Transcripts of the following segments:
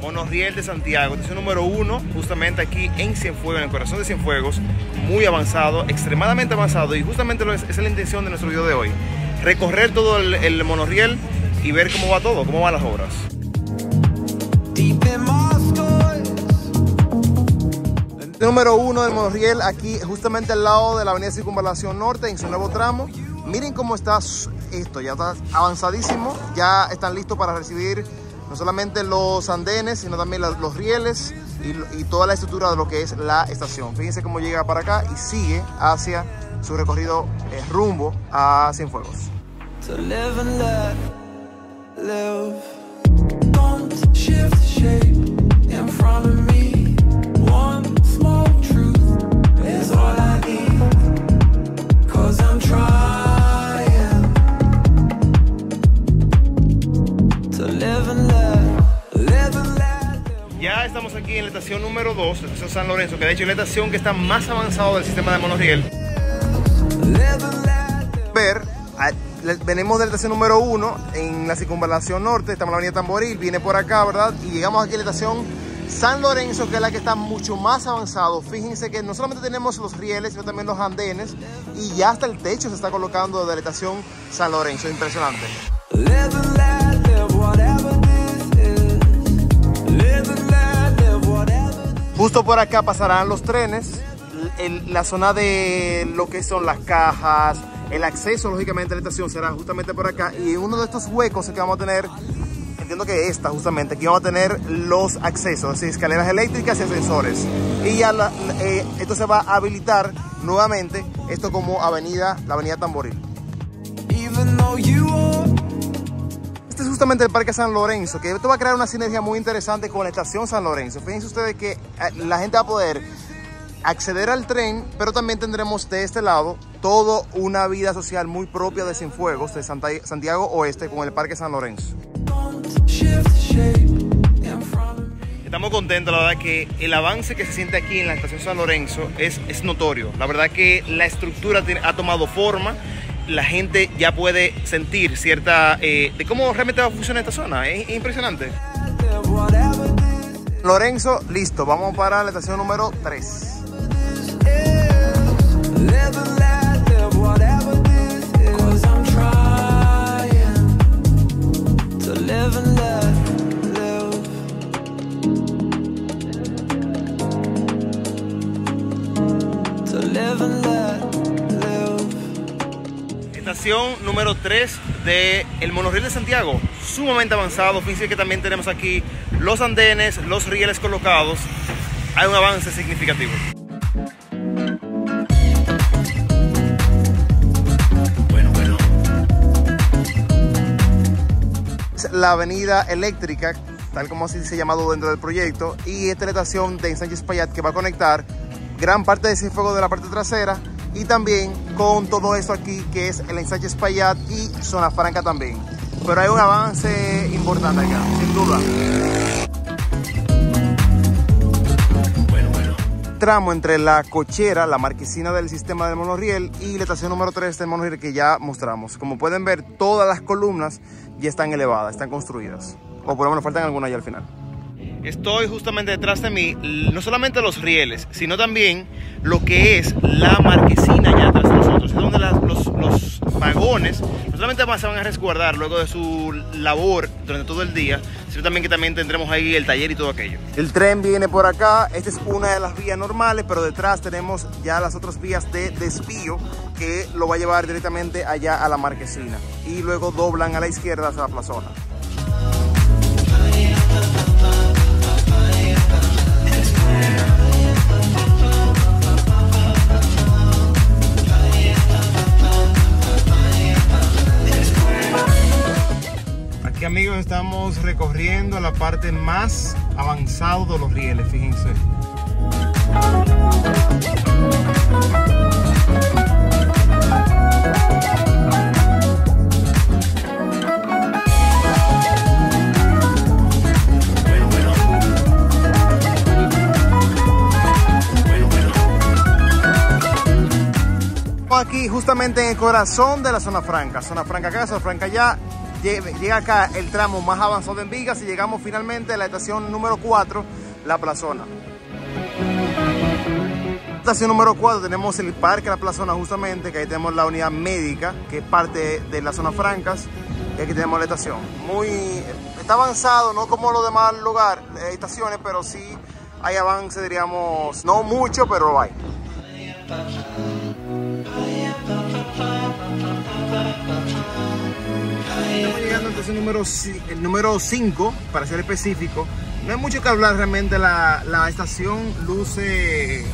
Monorriel de Santiago, estación número uno, justamente aquí en Cienfuegos, en el corazón de Cienfuegos, muy avanzado, extremadamente avanzado y justamente esa es la intención de nuestro video de hoy. Recorrer todo el, el monorriel y ver cómo va todo, cómo van las obras. Número uno del monorriel, aquí justamente al lado de la avenida Circunvalación Norte, en su nuevo tramo. Miren cómo está esto, ya está avanzadísimo, ya están listos para recibir no solamente los andenes, sino también los rieles y, toda la estructura de lo que es la estación. Fíjense cómo llega para acá y sigue hacia su recorrido eh, rumbo a Cienfuegos. Me. Ya estamos aquí en la estación número 2, la estación San Lorenzo, que de hecho es la estación que está más avanzado del sistema de monorriel. Ver, a- le- venimos de la estación número 1 en la circunvalación norte, estamos en la avenida Tamboril, viene por acá, ¿verdad? Y llegamos aquí a la estación San Lorenzo, que es la que está mucho más avanzado. Fíjense que no solamente tenemos los rieles, sino también los andenes, y ya hasta el techo se está colocando de la estación San Lorenzo, impresionante. Justo por acá pasarán los trenes, el- la zona de lo que son las cajas, el acceso lógicamente a la estación será justamente por acá y uno de estos huecos que vamos a tener, entiendo que esta justamente, aquí vamos a tener los accesos, es decir, escaleras eléctricas y ascensores. Y ya eh, esto se va a habilitar nuevamente, esto como avenida, la avenida Tamboril. Este es justamente el Parque San Lorenzo, que esto va a crear una sinergia muy interesante con la estación San Lorenzo. Fíjense ustedes que eh, la gente va a poder acceder al tren, pero también tendremos de este lado toda una vida social muy propia de Cienfuegos, de Santiago Oeste, con el Parque San Lorenzo. Estamos contentos, la verdad que el avance que se siente aquí en la estación San Lorenzo es, es notorio. La verdad que la estructura ha tomado forma, la gente ya puede sentir cierta... eh, de cómo realmente va a funcionar esta zona, es, es impresionante. Lorenzo, listo, vamos para la estación número 3. is. Live and let live, whatever this is. Cause I'm trying to live and let Estación número 3 de el monorriel de Santiago, sumamente avanzado. Fíjense que también tenemos aquí los andenes, los rieles colocados. Hay un avance significativo. Bueno, bueno. La avenida eléctrica, tal como así se ha llamado dentro del proyecto, y esta es la estación de Sánchez Payat que va a conectar gran parte de Cienfuegos de la parte trasera y también con todo esto aquí que es el ensanche Espaillat y Zona Franca también. Pero hay un avance importante acá, sin duda. Tramo entre la cochera, la marquesina del sistema del monorriel y la estación número 3 del monorriel que ya mostramos. Como pueden ver, todas las columnas ya están elevadas, están construidas. O por lo menos faltan algunas ya al final. Estoy justamente detrás de mí, no solamente los rieles, sino también lo que es la marquesina ya atrás de nosotros. Es donde los vagones no solamente se van a resguardar luego de su labor durante todo el día, sino también que también tendremos ahí el taller y todo aquello. El tren viene por acá, esta es una de las vías normales, pero detrás tenemos ya las otras vías de desvío que lo va a llevar directamente allá a la marquesina. Y luego doblan a la izquierda hacia la plazona. Estamos recorriendo la parte más avanzada de los rieles, fíjense. Aquí justamente en el corazón de la zona franca. Zona franca acá, zona franca allá. Lle- Llega acá el tramo más avanzado en Vigas y llegamos finalmente a la estación número 4, la plazona. Estación número 4 tenemos el Parque La Plazona justamente, que ahí tenemos la unidad médica, que es parte de las zonas francas, y aquí tenemos la estación. Muy, está avanzado, no como los demás lugares, eh, estaciones, pero sí hay avance, diríamos, no mucho, pero lo hay. Llegando entonces el número 5, para ser específico. No hay mucho que hablar realmente, la, estación luce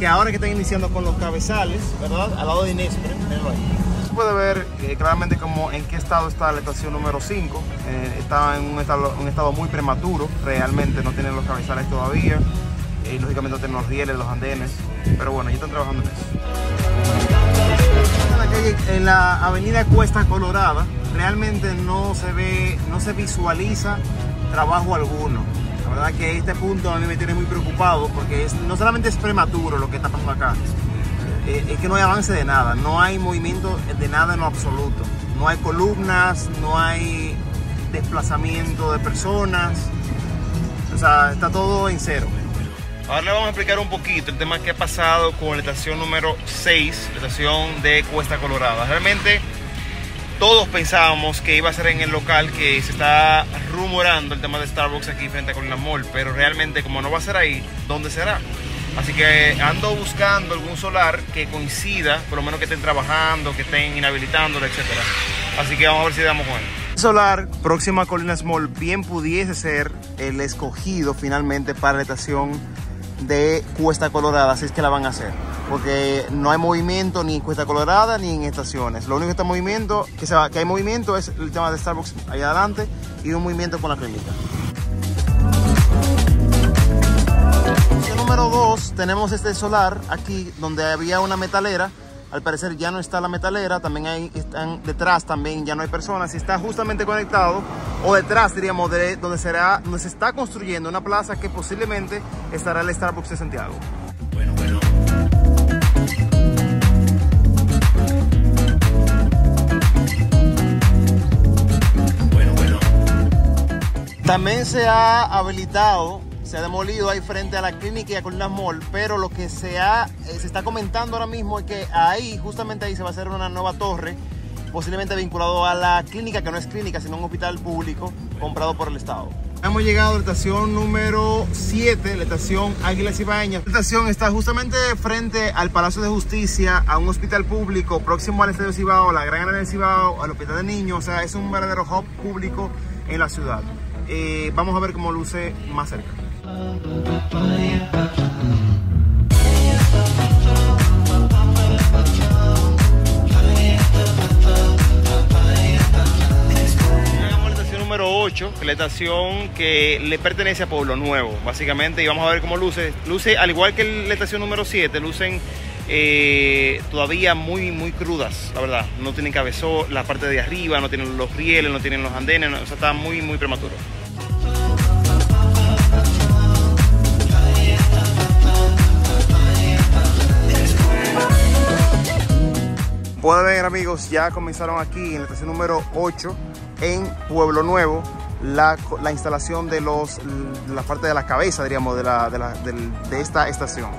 que ahora que están iniciando con los cabezales, ¿verdad? Al lado de ahí. Se puede ver eh, claramente como en qué estado está la estación número 5. Eh, está en un estado, un estado muy prematuro, realmente no tienen los cabezales todavía. Eh, lógicamente no tienen los rieles, los andenes, pero bueno, ya están trabajando en eso en la avenida Cuesta Colorada, realmente no se ve, no se visualiza trabajo alguno. La verdad que este punto a mí me tiene muy preocupado porque es, no solamente es prematuro lo que está pasando acá, eh, es que no hay avance de nada, no hay movimiento de nada en lo absoluto. No hay columnas, no hay desplazamiento de personas, o sea, está todo en cero. Ahora le vamos a explicar un poquito el tema que ha pasado con la estación número 6, la estación de Cuesta Colorada. Realmente todos pensábamos que iba a ser en el local que se está rumorando el tema de Starbucks aquí frente a Colina Mall, pero realmente como no va a ser ahí, ¿dónde será? Así que ando buscando algún solar que coincida, por lo menos que estén trabajando, que estén inhabilitándolo, etc. Así que vamos a ver si damos con él. Solar próximo a Colinas Mall bien pudiese ser el escogido finalmente para la estación de Cuesta Colorada, así es que la van a hacer. Porque no hay movimiento ni en Cuesta Colorada ni en estaciones. Lo único que está en movimiento, que, se va- que hay movimiento es el tema de Starbucks allá adelante y un movimiento con la clínica. Número 2, tenemos este solar aquí donde había una metalera. Al parecer ya no está la metalera, también hay, están detrás también ya no hay personas y está justamente conectado o detrás diríamos de donde será donde se está construyendo una plaza que posiblemente estará el Starbucks de Santiago. También se ha habilitado, se ha demolido ahí frente a la clínica y a Colinas Mall, pero lo que se, ha, eh, se está comentando ahora mismo es que ahí, justamente ahí se va a hacer una nueva torre, posiblemente vinculado a la clínica, que no es clínica, sino un hospital público comprado por el Estado. Hemos llegado a la estación número 7, la estación Águilas Ibaeñas. La estación está justamente frente al Palacio de Justicia, a un hospital público próximo al Estadio Cibao, la Gran Arena del Cibao, al Hospital de Niños. O sea, es un verdadero hub público en la ciudad. Eh, vamos a ver cómo luce más cerca. Llegamos a la estación número 8, que es la estación que le pertenece a Pueblo Nuevo, básicamente, y vamos a ver cómo luce. Luce, al igual que la estación número 7, lucen eh, todavía muy, muy crudas, la verdad. No tienen cabezón, la parte de arriba, no tienen los rieles, no tienen los andenes, o sea, está muy, muy prematuro. Pueden ver amigos, ya comenzaron aquí en la estación número 8 en Pueblo Nuevo la, la instalación de los, la parte de la cabeza, diríamos, de, la, de, la- de esta estación.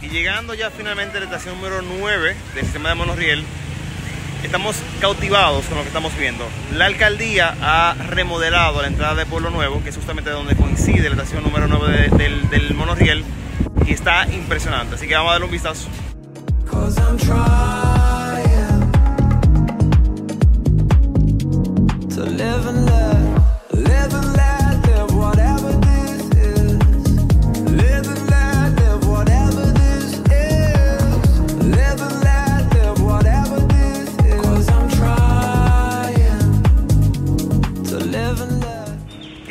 Y llegando ya finalmente a la estación número 9 del sistema de monorriel, estamos cautivados con lo que estamos viendo. La alcaldía ha remodelado la entrada de Pueblo Nuevo, que es justamente donde coincide la estación número 9 de- del, del monorriel, y está impresionante. Así que vamos a darle un vistazo. Cause I'm trying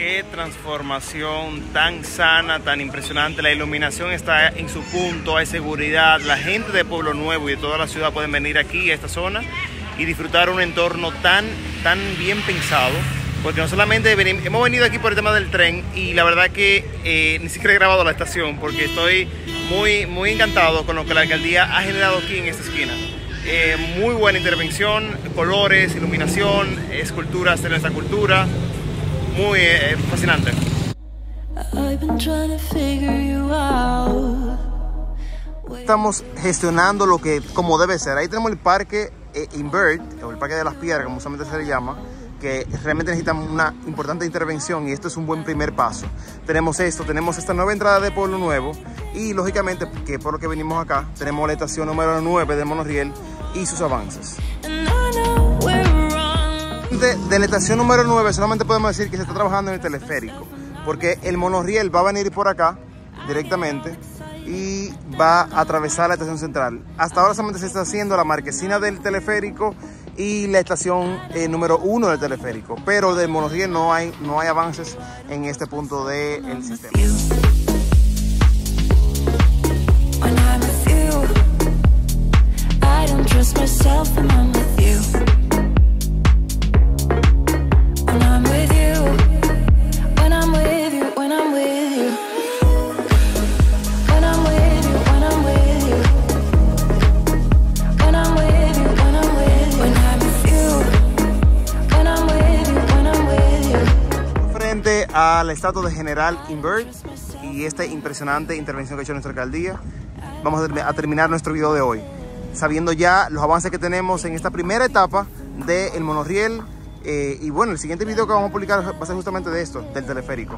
Qué transformación tan sana, tan impresionante. La iluminación está en su punto, hay seguridad. La gente de Pueblo Nuevo y de toda la ciudad pueden venir aquí a esta zona y disfrutar un entorno tan, tan bien pensado porque no solamente hemos venido aquí por el tema del tren y la verdad que eh, ni siquiera he grabado la estación porque estoy muy, muy encantado con lo que la alcaldía ha generado aquí en esta esquina. Eh, muy buena intervención, colores, iluminación, esculturas de nuestra cultura, muy eh, fascinante. I've been trying to figure you out. Estamos gestionando lo que como debe ser. Ahí tenemos el parque eh, Invert, o el parque de las piedras, como usualmente se le llama, que realmente necesita una importante intervención y esto es un buen primer paso. Tenemos esto, tenemos esta nueva entrada de Pueblo Nuevo y lógicamente, que por lo que venimos acá, tenemos la estación número 9 del monorriel y sus avances. De, de la estación número 9 solamente podemos decir que se está trabajando en el teleférico, porque el monorriel va a venir por acá directamente y va a atravesar la estación central. Hasta ahora solamente se está haciendo la marquesina del teleférico y la estación eh, número 1 del teleférico, pero del monorriel no hay, no hay avances en este punto del sistema. When I'm la estatua de General Invert y esta impresionante intervención que ha hecho nuestra alcaldía, vamos a termi- a terminar nuestro video de hoy, sabiendo ya los avances que tenemos en esta primera etapa del monorriel. eh, y bueno, el siguiente video que vamos a publicar va a ser justamente de esto, del teleférico.